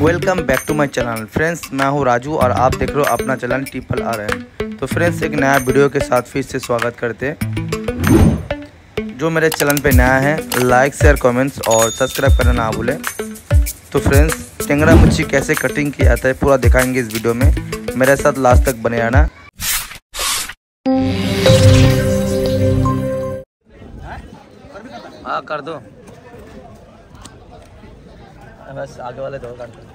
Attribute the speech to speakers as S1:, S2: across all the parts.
S1: Welcome back to my channel friends मैं हूँ राजू और आप देख रहे हो अपना चैनल टिपल आर एन तो फ्रेंड्स एक नया वीडियो के साथ फिर से स्वागत करते जो मेरे चैनल पे नया है लाइक शेयर कमेंट्स और सब्सक्राइब करना ना भूलें। तो फ्रेंड्स टेंगरा मच्छी कैसे कटिंग किया जाता है पूरा दिखाएँगे इस वीडियो में। मेरे साथ लास्ट तक बने रहना। हाँ कर दो। बस आगे वाले दो कर दो।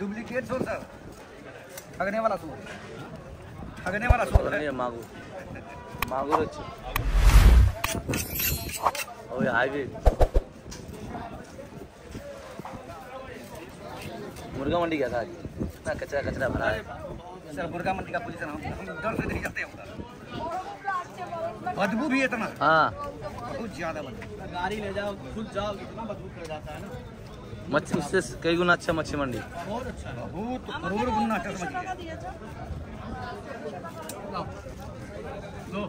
S2: डुप्लीकेट सर ठगने वाला सोल ठगने वाला है।
S1: अच्छे। ओए मुर्गा मंडी क्या था आज। इतना कचरा कचरा भरा है।
S2: सर गुर्गा मंडी का पोजीशन हम डर से नहीं जाते बदबू भी इतना।
S1: हाँ।
S2: बहुत ज़्यादा बदबू।
S3: गाड़ी ले जाओ खुद जाओ इतना बदबू कर जाता है ना।
S1: मच्छी उससे कई गुना अच्छा मच्छी मंडी।
S3: बहुत अच्छा
S2: बहुत करोड़ गुना अच्छा मची है
S3: लो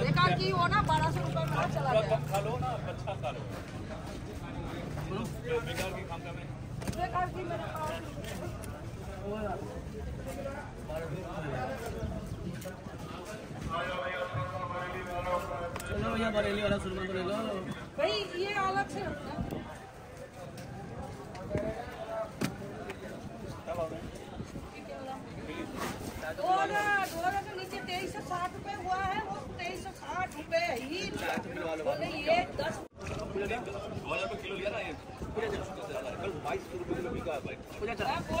S4: बेकार की वो ना बारह सौ
S3: भैया बरेली वाला तो
S4: भाई ये अलग से होता है डोरा डोरा के नीचे तेईस सौ साठ रुपए हुआ है वो तेईस सौ साठ रुपए ही बोले ये दस बोल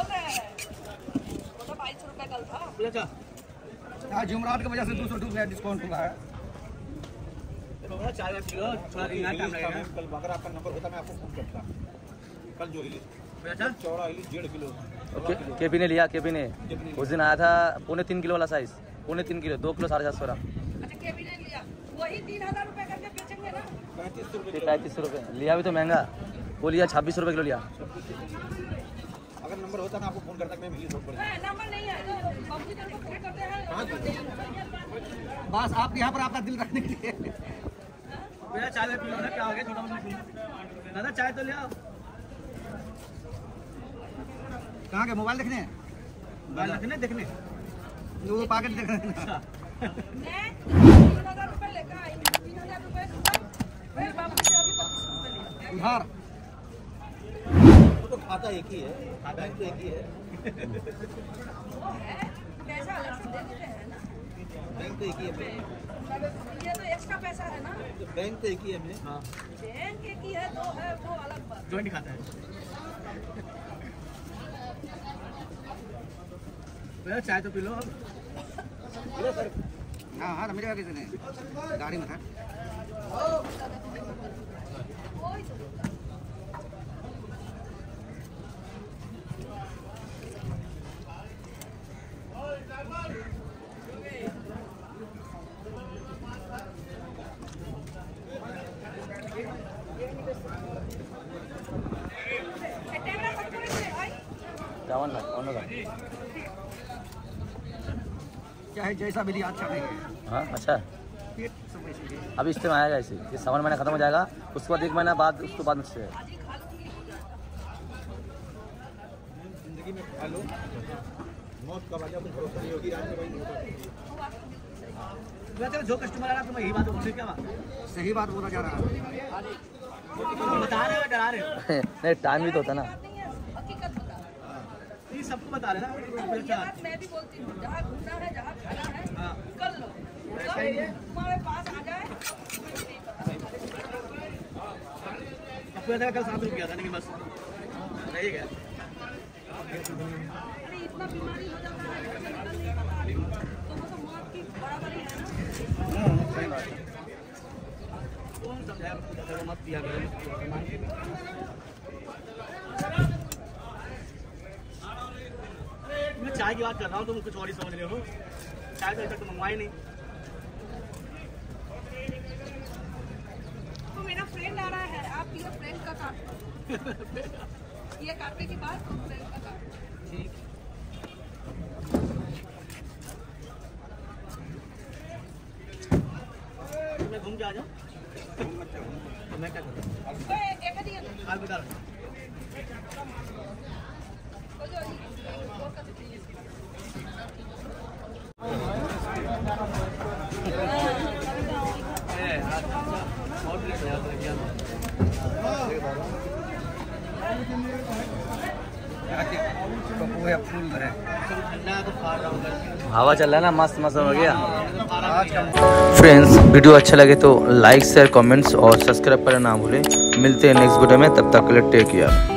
S4: रहे हैं। वो तो बाईस रुपए कल था।
S3: अच्छा
S2: जुमरात की वजह से दो सौ रुपया डिस्काउंट हुआ है।
S5: कल आपका नंबर होता मैं आपको फ़ोन करता कल जो
S3: अच्छा
S5: चौड़ा डेढ़ किलो।
S1: के पी ने लिया के पी ने उस दिन आया था पौने तीन किलो वाला साइज़ पौने तीन किलो दो किलो साढ़े सात सौ ग्राम
S4: अच्छा लिया। वही तीन हज़ार रुपए करके बेचेंगे ना।
S5: पैंतीस सौ रुपये
S1: लिया भी तो महँगा। वो लिया छब्बीस रुपये किलो लिया।
S5: अगर नंबर होता मैं आपको फ़ोन करता मैं
S4: है, नंबर नहीं है। तो कंप्यूटर को फ़ोन करते हैं।
S2: बस आप यहाँ पर आपका दिल रखने के लिए।
S3: भैया चाय क्या हो गया? छोटा मोटा दादा चाय तो ले आओ।
S2: कहाँ के मोबाइल देखने?
S3: मोबाइल रखने देखने
S2: वो पैकेट देखने उधार
S5: तो खाता एक ही है बैंक तो एक ही है।
S4: है हैं
S5: बैंक तो एक ही है
S4: ये तो एक्स्ट्रा पैसा है ना
S5: बैंक तो एक ही है मैं
S3: हाँ।
S4: बैंक की है। दो है वो अलग बात
S3: खाता है चाय तो पी लो
S2: हाँ हाँ। मेरे गाड़ी में था। चाहे जैसा लिया अच्छा नहीं
S1: हाँ अच्छा। अभी इस टाइम आएगा इसे। ये सावन महीना खत्म हो जाएगा उसके बाद एक महीना बाद उसके बाद से
S5: ज़िंदगी में खा लो मौत कब आ जाए कुछ भरोसा नहीं होगी रात में भाई
S3: भैया चलो जो कस्टमर आ रहा है तो मैं यही बात बोल क्या बात
S2: सही बात बोला जा रहा है।
S3: बता रहे हो डरा रहे हो?
S1: नहीं टाइम भी तो होता है ना।
S3: सबको बता रहे ना?
S4: तो मैं भी बोलती हूँ जहाँ घूमना है जहाँ खाना है
S3: हाँ।
S4: कर लो। तुम्हारे पास आ जाए
S3: कल साथ में किया था नहीं बस। नहीं गया
S4: अरे इतना बीमारी हो जाता है तो वो तो मौत
S3: है ना। हाँ, कौन समझाया? मत दिया रहा हूँ तुम कुछ और ही समझ रहे हो। चाय तो अभी तक तो मंगवाई नहीं।
S4: तो मेरा फ्रेंड आ रहा है आप ये फ्रेंड का काट ये काटने के बाद फ्रेंड का काट
S3: ठीक। तो मैं घूम के आ जाऊँ? तो मैं क्या करूँ?
S4: तो
S3: बता रहे
S4: तो कर हैं।
S3: बहुत लेट हो जाता है क्या
S1: हवा चल रहा है ना, मस्त मस्त हो गया। फ्रेंड्स वीडियो अच्छा लगे तो लाइक शेयर कमेंट्स और सब्सक्राइब करना ना भूलें। मिलते हैं नेक्स्ट वीडियो में, तब तक के लिए टेक केयर